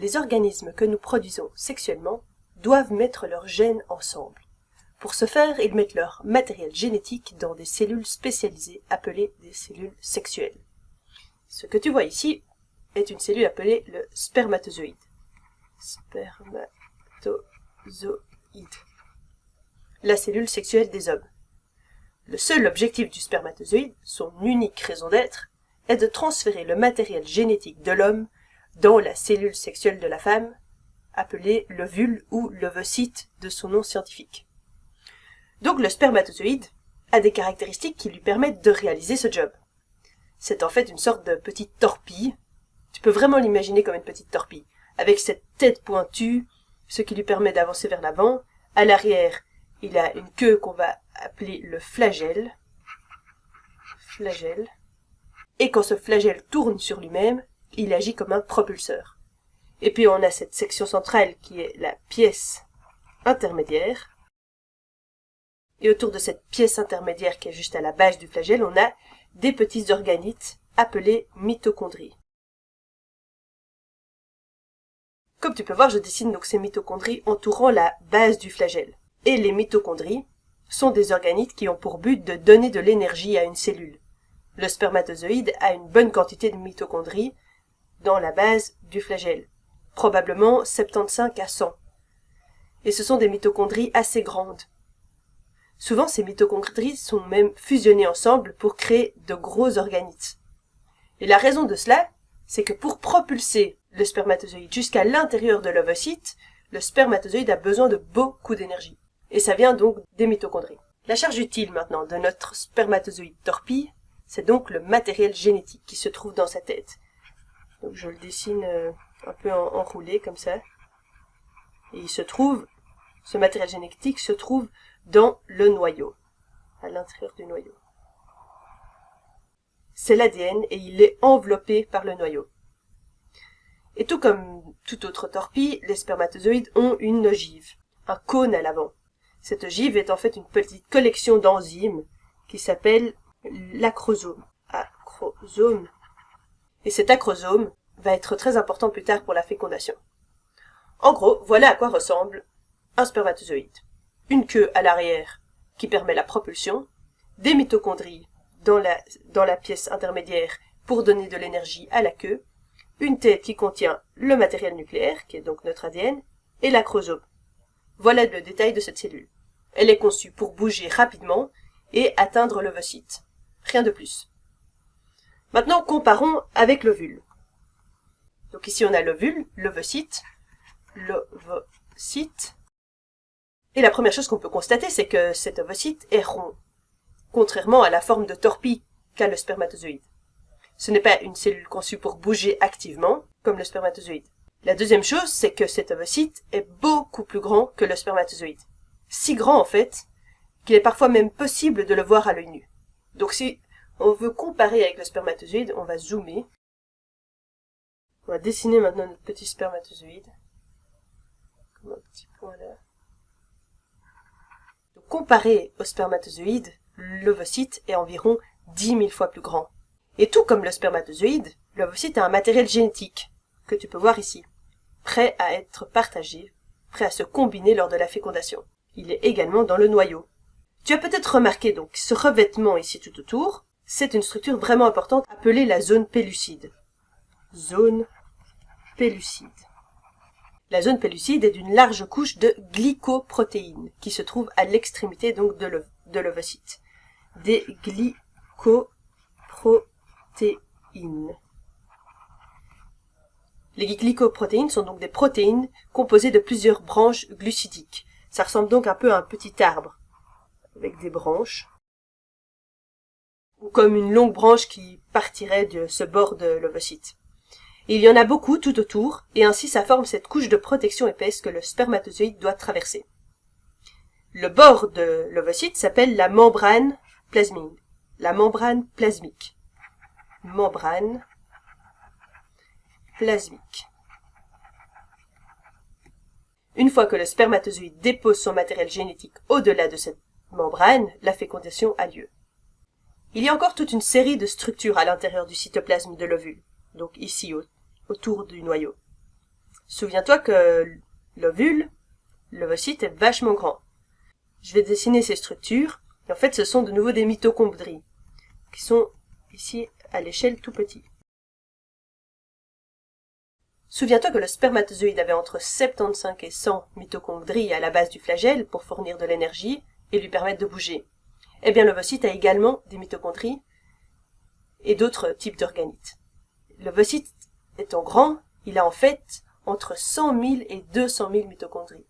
Les organismes que nous produisons sexuellement doivent mettre leurs gènes ensemble. Pour ce faire, ils mettent leur matériel génétique dans des cellules spécialisées appelées des cellules sexuelles. Ce que tu vois ici est une cellule appelée le spermatozoïde. Spermatozoïde. La cellule sexuelle des hommes. Le seul objectif du spermatozoïde, son unique raison d'être, est de transférer le matériel génétique de l'homme dans la cellule sexuelle de la femme, appelée l'ovule ou l'ovocyte de son nom scientifique. Donc le spermatozoïde a des caractéristiques qui lui permettent de réaliser ce job. C'est en fait une sorte de petite torpille. Tu peux vraiment l'imaginer comme une petite torpille, avec cette tête pointue, ce qui lui permet d'avancer vers l'avant. À l'arrière, il a une queue qu'on va appeler le flagelle. Flagelle. Et quand ce flagelle tourne sur lui-même, il agit comme un propulseur. Et puis on a cette section centrale qui est la pièce intermédiaire. Et autour de cette pièce intermédiaire qui est juste à la base du flagelle, on a des petits organites appelés mitochondries. Comme tu peux voir, je dessine donc ces mitochondries entourant la base du flagelle. Et les mitochondries sont des organites qui ont pour but de donner de l'énergie à une cellule. Le spermatozoïde a une bonne quantité de mitochondries dans la base du flagelle, probablement 75 à 100. Et ce sont des mitochondries assez grandes. Souvent, ces mitochondries sont même fusionnées ensemble pour créer de gros organites. Et la raison de cela, c'est que pour propulser le spermatozoïde jusqu'à l'intérieur de l'ovocyte, le spermatozoïde a besoin de beaucoup d'énergie et ça vient donc des mitochondries. La charge utile maintenant de notre spermatozoïde torpille, c'est donc le matériel génétique qui se trouve dans sa tête. Donc je le dessine euh, un peu enroulé comme ça. Et il se trouve, ce matériel génétique se trouve dans le noyau, à l'intérieur du noyau. C'est l'ADN et il est enveloppé par le noyau. Et tout comme toute autre torpille, les spermatozoïdes ont une ogive, un cône à l'avant. Cette ogive est en fait une petite collection d'enzymes qui s'appelle l'acrosome. Acrosome. Et cet acrosome va être très important plus tard pour la fécondation. En gros, voilà à quoi ressemble un spermatozoïde. Une queue à l'arrière qui permet la propulsion, des mitochondries dans la, dans la pièce intermédiaire pour donner de l'énergie à la queue, une tête qui contient le matériel nucléaire, qui est donc notre ADN, et l'acrosome. Voilà le détail de cette cellule. Elle est conçue pour bouger rapidement et atteindre l'ovocyte. Rien de plus. Maintenant, comparons avec l'ovule. Donc ici, on a l'ovule, l'ovocyte, l'ovocyte. Et la première chose qu'on peut constater, c'est que cet ovocyte est rond, contrairement à la forme de torpille qu'a le spermatozoïde. Ce n'est pas une cellule conçue pour bouger activement, comme le spermatozoïde. La deuxième chose, c'est que cet ovocyte est beaucoup plus grand que le spermatozoïde. Si grand, en fait, qu'il est parfois même possible de le voir à l'œil nu. Donc si on veut comparer avec le spermatozoïde, on va zoomer. On va dessiner maintenant notre petit spermatozoïde. Comme un petit point là. Donc comparé au spermatozoïde, l'ovocyte est environ 10 000 fois plus grand. Et tout comme le spermatozoïde, l'ovocyte a un matériel génétique, que tu peux voir ici prêt à être partagé, prêt à se combiner lors de la fécondation. Il est également dans le noyau. Tu as peut-être remarqué donc ce revêtement ici tout autour, c'est une structure vraiment importante appelée la zone pellucide. Zone pellucide. La zone pellucide est d'une large couche de glycoprotéines qui se trouve à l'extrémité donc de l'ovocyte. Des glycoprotéines. Les glycoprotéines sont donc des protéines composées de plusieurs branches glucidiques. Ça ressemble donc un peu à un petit arbre, avec des branches, ou comme une longue branche qui partirait de ce bord de l'ovocyte. Il y en a beaucoup tout autour, et ainsi ça forme cette couche de protection épaisse que le spermatozoïde doit traverser. Le bord de l'ovocyte s'appelle la membrane plasmique. La membrane plasmique. Membrane plasmique. Une fois que le spermatozoïde dépose son matériel génétique au-delà de cette membrane, la fécondation a lieu. Il y a encore toute une série de structures à l'intérieur du cytoplasme de l'ovule, donc ici autour du noyau. Souviens-toi que l'ovule, l'ovocyte est vachement grand. Je vais dessiner ces structures, et en fait ce sont de nouveau des mitochondries, qui sont ici à l'échelle tout petit. Souviens-toi que le spermatozoïde avait entre 75 et 100 mitochondries à la base du flagelle pour fournir de l'énergie et lui permettre de bouger. Eh bien, l'ovocyte a également des mitochondries et d'autres types d'organites. L'ovocyte étant grand, il a en fait entre 100 000 et 200 000 mitochondries.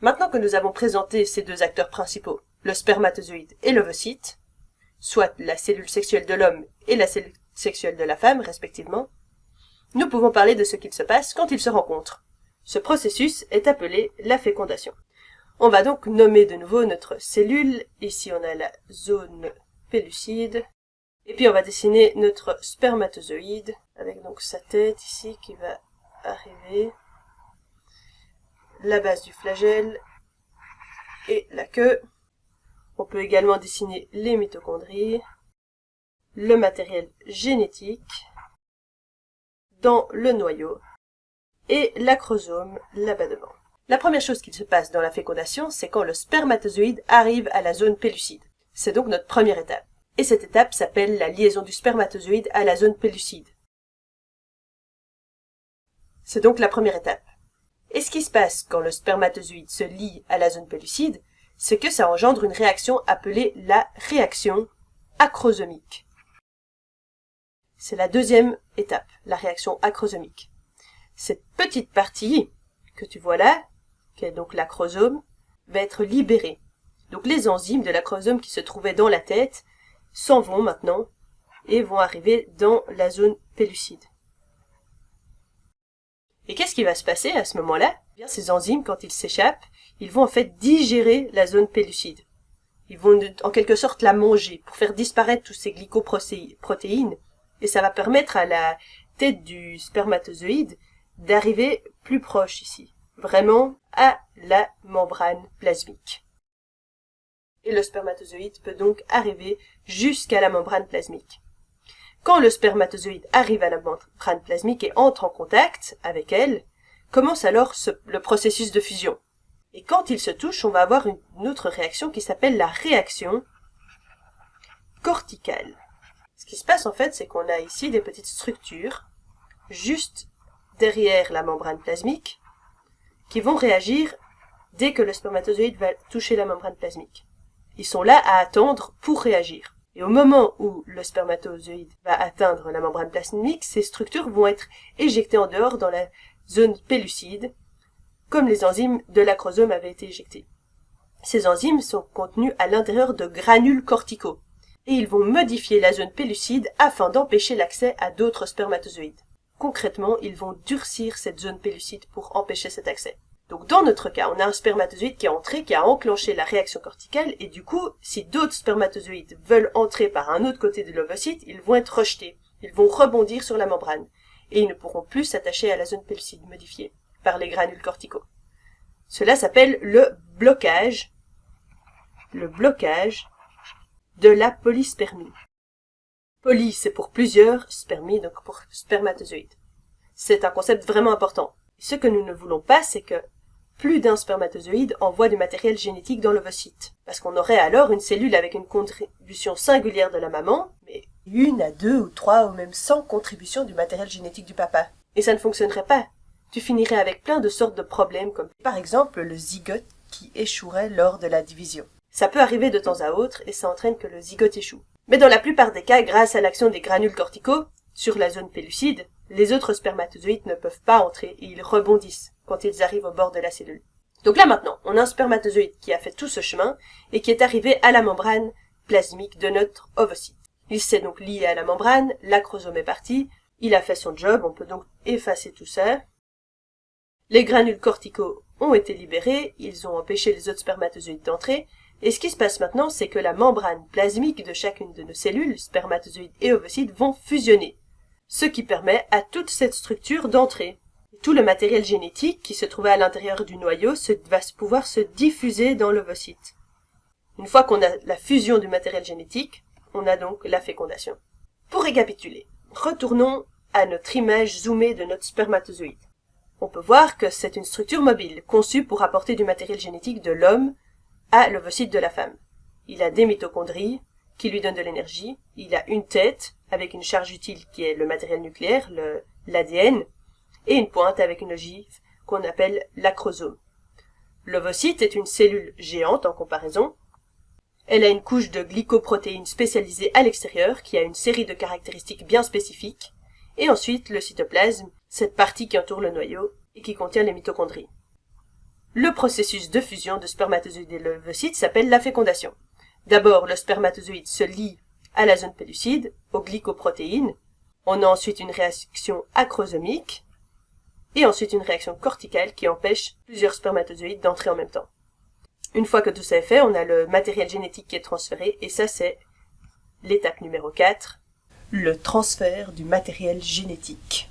Maintenant que nous avons présenté ces deux acteurs principaux, le spermatozoïde et l'ovocyte, soit la cellule sexuelle de l'homme et la cellule sexuelle de la femme, respectivement, nous pouvons parler de ce qu'il se passe quand ils se rencontrent. Ce processus est appelé la fécondation. On va donc nommer de nouveau notre cellule. Ici, on a la zone pellucide. Et puis, on va dessiner notre spermatozoïde, avec donc sa tête ici qui va arriver, la base du flagelle et la queue. On peut également dessiner les mitochondries, le matériel génétique, dans le noyau, et l'acrosome là-bas devant. La première chose qui se passe dans la fécondation, c'est quand le spermatozoïde arrive à la zone pellucide. C'est donc notre première étape. Et cette étape s'appelle la liaison du spermatozoïde à la zone pellucide. C'est donc la première étape. Et ce qui se passe quand le spermatozoïde se lie à la zone pellucide, c'est que ça engendre une réaction appelée la réaction acrosomique. C'est la deuxième étape, la réaction acrosomique. Cette petite partie que tu vois là, qui est donc l'acrosome, va être libérée. Donc les enzymes de l'acrosome qui se trouvaient dans la tête s'en vont maintenant et vont arriver dans la zone pellucide. Et qu'est-ce qui va se passer à ce moment-là? Eh Bien, ces enzymes, quand ils s'échappent, ils vont en fait digérer la zone pellucide. Ils vont en quelque sorte la manger pour faire disparaître tous ces glycoprotéines et ça va permettre à la tête du spermatozoïde d'arriver plus proche ici, vraiment à la membrane plasmique. Et le spermatozoïde peut donc arriver jusqu'à la membrane plasmique. Quand le spermatozoïde arrive à la membrane plasmique et entre en contact avec elle, commence alors le processus de fusion. Et quand ils se touchent, on va avoir une autre réaction qui s'appelle la réaction corticale. Ce qui se passe en fait, c'est qu'on a ici des petites structures juste derrière la membrane plasmique qui vont réagir dès que le spermatozoïde va toucher la membrane plasmique. Ils sont là à attendre pour réagir. Et au moment où le spermatozoïde va atteindre la membrane plasmique, ces structures vont être éjectées en dehors dans la zone pellucide comme les enzymes de l'acrosome avaient été éjectées. Ces enzymes sont contenues à l'intérieur de granules corticaux, et ils vont modifier la zone pellucide afin d'empêcher l'accès à d'autres spermatozoïdes. Concrètement, ils vont durcir cette zone pellucide pour empêcher cet accès. Donc dans notre cas, on a un spermatozoïde qui est entré, qui a enclenché la réaction corticale, et du coup, si d'autres spermatozoïdes veulent entrer par un autre côté de l'ovocyte, ils vont être rejetés. Ils vont rebondir sur la membrane, et ils ne pourront plus s'attacher à la zone pellucide modifiée par les granules corticaux. Cela s'appelle le blocage, le blocage de la polyspermie. Poly, c'est pour plusieurs, spermie, donc pour spermatozoïdes. C'est un concept vraiment important. Ce que nous ne voulons pas, c'est que plus d'un spermatozoïde envoie du matériel génétique dans l'ovocyte. Parce qu'on aurait alors une cellule avec une contribution singulière de la maman, mais une à deux ou trois ou même cent contributions du matériel génétique du papa. Et ça ne fonctionnerait pas tu finirais avec plein de sortes de problèmes comme par exemple le zygote qui échouerait lors de la division. Ça peut arriver de temps à autre et ça entraîne que le zygote échoue. Mais dans la plupart des cas, grâce à l'action des granules corticaux sur la zone pellucide, les autres spermatozoïdes ne peuvent pas entrer et ils rebondissent quand ils arrivent au bord de la cellule. Donc là maintenant, on a un spermatozoïde qui a fait tout ce chemin et qui est arrivé à la membrane plasmique de notre ovocyte. Il s'est donc lié à la membrane, l'acrosome est parti, il a fait son job, on peut donc effacer tout ça, les granules corticaux ont été libérés, ils ont empêché les autres spermatozoïdes d'entrer, et ce qui se passe maintenant, c'est que la membrane plasmique de chacune de nos cellules, spermatozoïdes et ovocytes, vont fusionner, ce qui permet à toute cette structure d'entrer. Tout le matériel génétique qui se trouvait à l'intérieur du noyau va pouvoir se diffuser dans l'ovocyte. Une fois qu'on a la fusion du matériel génétique, on a donc la fécondation. Pour récapituler, Retournons à notre image zoomée de notre spermatozoïde. On peut voir que c'est une structure mobile, conçue pour apporter du matériel génétique de l'homme à l'ovocyte de la femme. Il a des mitochondries qui lui donnent de l'énergie, il a une tête avec une charge utile qui est le matériel nucléaire, l'ADN, et une pointe avec une ogive qu'on appelle l'acrosome. L'ovocyte est une cellule géante en comparaison. Elle a une couche de glycoprotéines spécialisées à l'extérieur qui a une série de caractéristiques bien spécifiques, et ensuite le cytoplasme, cette partie qui entoure le noyau et qui contient les mitochondries. Le processus de fusion de spermatozoïdes et l'ovocyte s'appelle la fécondation. D'abord, le spermatozoïde se lie à la zone pellucide, aux glycoprotéines. On a ensuite une réaction acrosomique, et ensuite une réaction corticale qui empêche plusieurs spermatozoïdes d'entrer en même temps. Une fois que tout ça est fait, on a le matériel génétique qui est transféré, et ça c'est l'étape numéro 4, le transfert du matériel génétique.